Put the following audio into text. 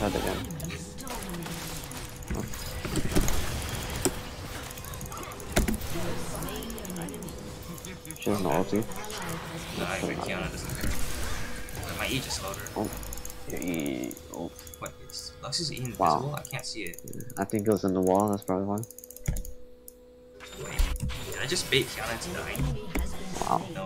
tried again. Oh. She has no ulti. No, I agree. Qiyana doesn't care. My E just slowed her. Oh. Yeah, oh. What? Is Lux's E invisible? Wow. I can't see it. I think it was in the wall, that's probably why. Wait. Did I just bait Qiyana into dying? Wow. No,